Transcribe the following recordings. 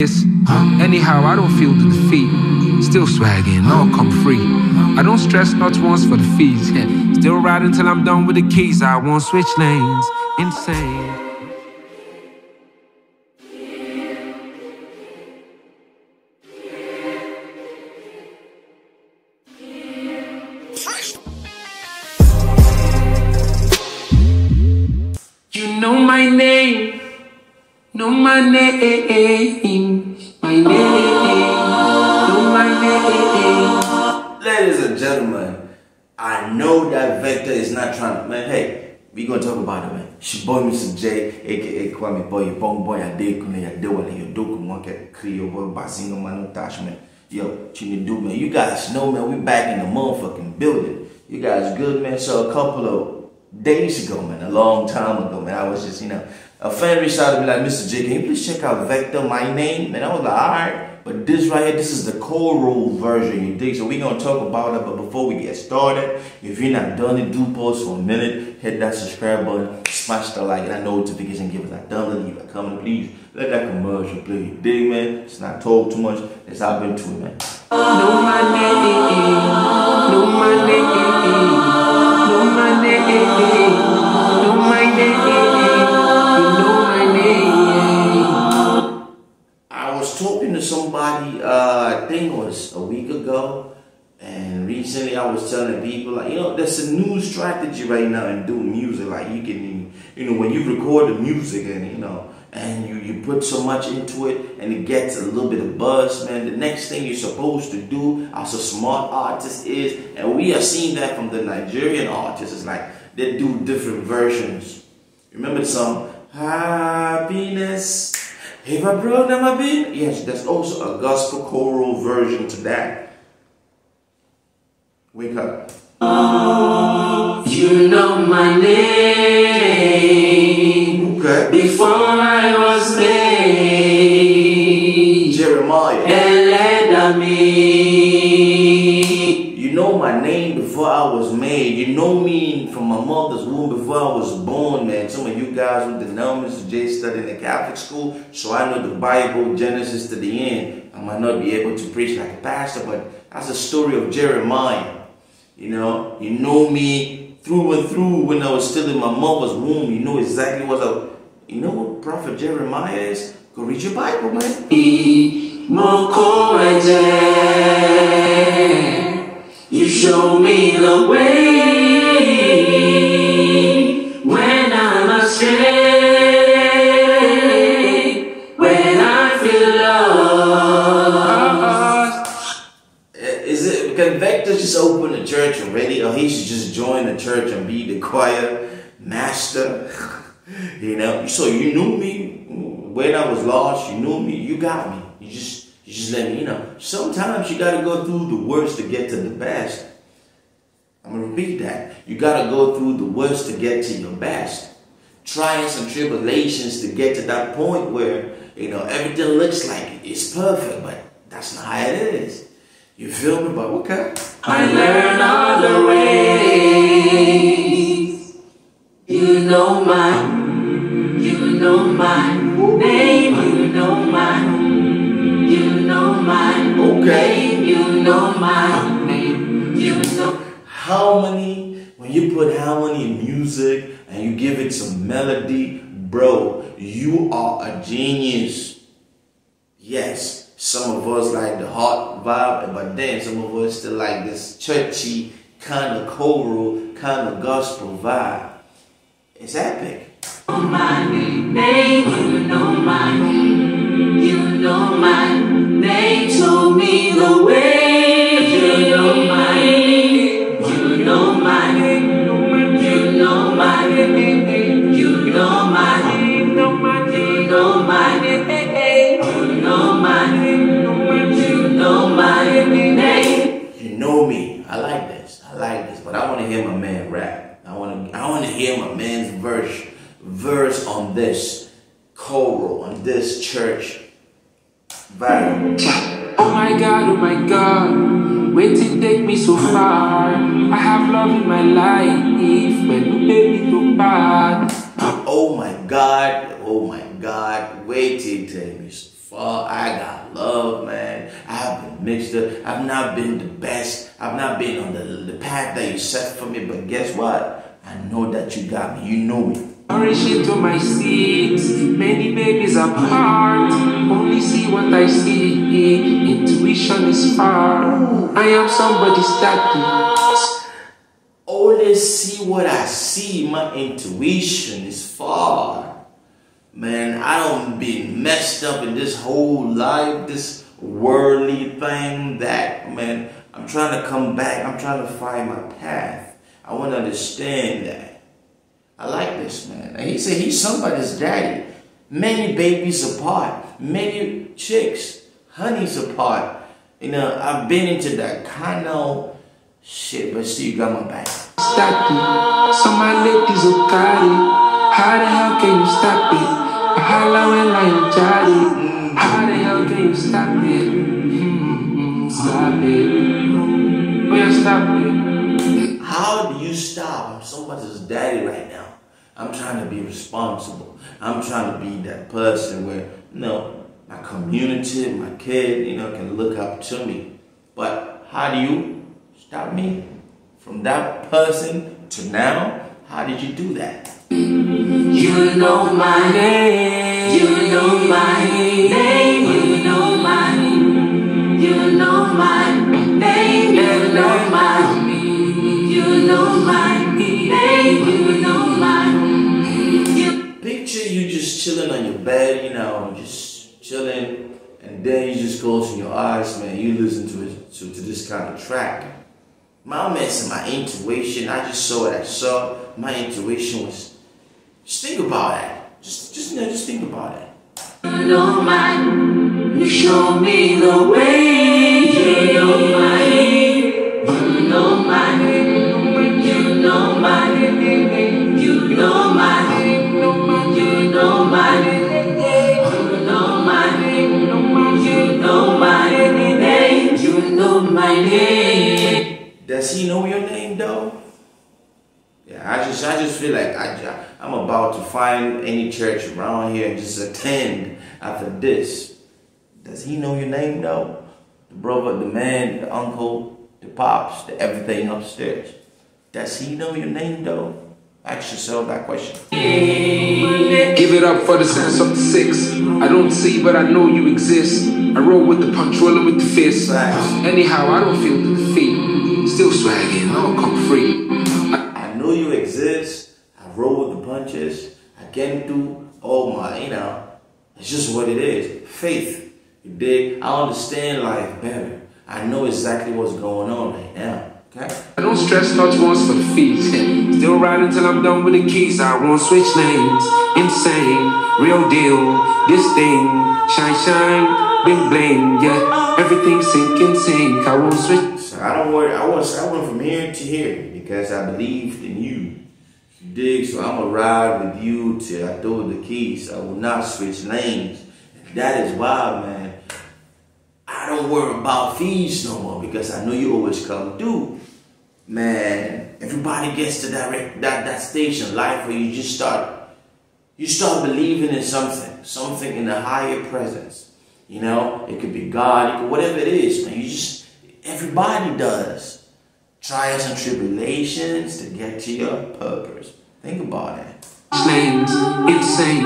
Anyhow, I don't feel the defeat. Still swagging, all come free. I don't stress not once for the fees. Still riding till I'm done with the keys. I won't switch lanes. Insane. You know my name. Know my name. Ladies and gentlemen, I know that Vector is not trying to, man, hey, we gonna talk about it, man. She boy Mr. J, aka Kwame Boy, your bong boy, I did kuna ya dewa le your doku monkey, Creole boy, basingo man, tash man. Yo, chini do man. You guys know, man, we back in the motherfucking building. You guys good, man. So a couple of days ago, man, a long time ago, man, I was just, you know, a fan reached out to me like, Mr. J, can you please check out Vector, my name? And I was like, all right. But this right here, this is the choral version, you dig? So we're going to talk about it. But before we get started, if you're not done it, do pause for a minute. Hit that subscribe button. Smash the like and that notification. Give us that done. Leave a comment, please. Let that commercial play. You dig, man? It's not talk too much. Let's hop into it, man. Know my name. Know I was telling people, like, you know, there's a new strategy right now in doing music. Like, you can, you know, when you record the music and, you know, and you, you put so much into it and it gets a little bit of buzz, man, the next thing you're supposed to do as a smart artist is, and we are seeing that from the Nigerian artists, is like they do different versions. Remember the song, Happiness? If I broke down my beat? Yes, there's also a gospel choral version to that. Wake up. Oh, You know my name. Okay. Before I was made. Jeremiah. Eleda me. You know my name before I was made. You know me from my mother's womb before I was born, man. Some of you guys with the numbers, Jay studying in the Catholic school, so I know the Bible, Genesis to the end. I might not be able to preach like a pastor, but that's the story of Jeremiah. You know, you know me through and through when I was still in my mother's womb. You know exactly what I, you know what Prophet Jeremiah is? Go read your Bible, man. You show me the way a church already, or he should just join the church and be the choir master? you know, so you knew me when I was lost. You knew me. You got me. You just you just let me. You know, sometimes you got to go through the worst to get to the best. I'm gonna repeat that. You gotta go through the worst to get to your best. Trials and tribulations to get to that point where you know everything looks like it's perfect, but that's not how it is. You feel me? But okay. I learn all the ways. You know my, you know my name. You know my, you know my Okay. name. You know my name. You know. How many, when you put harmony in music and you give it some melody, bro, you are a genius. Yes, some of us like the hot vibe, but then some of us still like this churchy, kind of choral, kind of gospel vibe. It's epic. my name, you know my name, you know my name, me the way. Man rap. I want to. I want to hear my man's verse, verse on this choral on this church vibe. Oh my god, oh my god, wait till take me so far. I have love in my life, but you me too bad. Oh my God. Oh my God. Wait you tell me so far. I got love, man. I've been mixed up. I've not been the best. I've not been on the, the path that you set for me. But guess what? I know that you got me. You know me. Nourishing to my seeds, many babies apart. Only see what I see. Intuition is far. I am somebody's daddy. Only see what I see. My intuition is far. Man, I don't be messed up in this whole life, this worldly thing that, man, I'm trying to come back. I'm trying to find my path. I want to understand that. I like this man. And he said he's somebody's daddy. Many babies apart, many chicks, honeys apart. You know, I've been into that kind of shit, but still you got my back. Daddy, so my ladies carry. How the hell can you stop it? Holla when like Johnny. How the hell can you stop it? Mm-hmm. Stop it. Yeah, stop it. How do you stop? I'm somebody's daddy right now. I'm trying to be responsible. I'm trying to be that person where, you know, my community, my kid, you know, can look up to me. But how do you stop me from that person to now? How did you do that? You know my name. You know my name. Then you just closing your eyes, man. You listen to it to, to this kind of track. My mess my intuition, I just saw what I saw. My intuition was just think about that. Just just you know, just think about it. You know my You show me the way. You know Does he know your name though? Yeah, I just I just feel like I, I'm about to find any church around here and just attend after this. Does he know your name though? The brother, the man, the uncle, the pops, the everything upstairs. Does he know your name though? Ask yourself that question. Give it up for the sense of the six. I don't see, but I know you exist. I roll with the punch, rolling with the fist. Anyhow, I don't feel the defeat. Still swagging, I'll come free. I know you exist. I roll with the punches. I get through all my, you know, it's just what it is. Faith. You dig? I understand life better. I know exactly what's going on right now. Okay? I don't stress touch once for the fees. Still riding till I'm done with the keys. I won't switch lanes. Insane, real deal. This thing, shine, shine, bling, bling. Yeah, everything sink and sink. I won't switch. So I don't worry. I was I went from here to here because I believed in you. You dig? So I'm gonna ride with you till I throw the keys. I will not switch lanes. That is why, man. I don't worry about fees no more because I know you always come through. Man, everybody gets to that that that station life where you just start you start believing in something, something in a higher presence. You know, it could be God, could whatever it is, man. You just everybody does trials and tribulations to get to your purpose. Think about it. lanes, insane,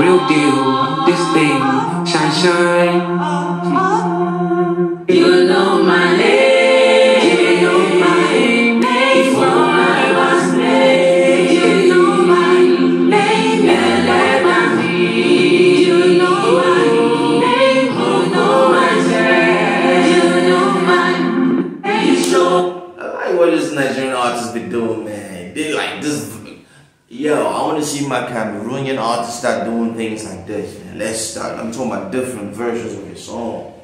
real deal. This thing, shine, shine. Artists be doing, man. They like this. Yo, I want to see my Cameroonian artists start doing things like this, man. Let's start. I'm talking about different versions of your song.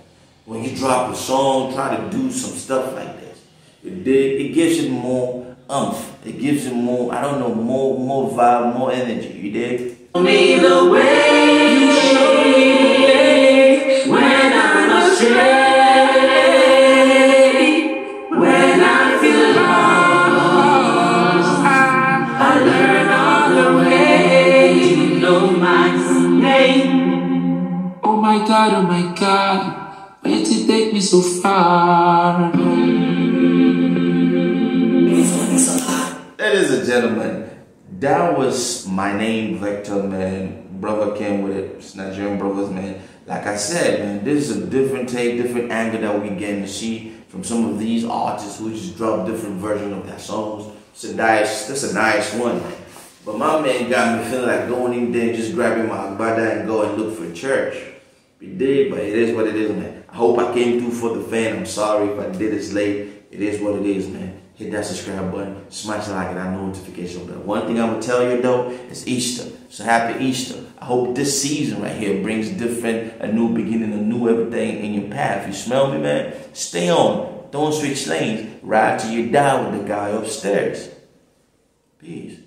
When you drop a song, try to do some stuff like this. It? It gives it more umph. It gives it more. I don't know, more, more vibe, more energy. You dig? Me the way. You show me the way. When I'm astray. Name. Oh my God, oh my far? Why you take me so far? Ladies and gentlemen, that was my name, Vector, man. Brother came with it. It's Nigerian brothers, man. Like I said, man, this is a different take, different angle that we getting to see from some of these artists who just drop different versions of their songs. It's a nice, that's a nice one. But my man got me feeling like going in there and just grabbing my agbada and go and look for church. We did, but it is what it is, man. I hope I came through for the fan. I'm sorry if I did this late. It is what it is, man hit that subscribe button, smash the like and that notification bell. One thing I'm gonna tell you though is Easter. So happy Easter. I hope this season right here brings different, a new beginning, a new everything in your path. You smell me, man? Stay on. Don't switch lanes. Ride till you die with the guy upstairs. Peace.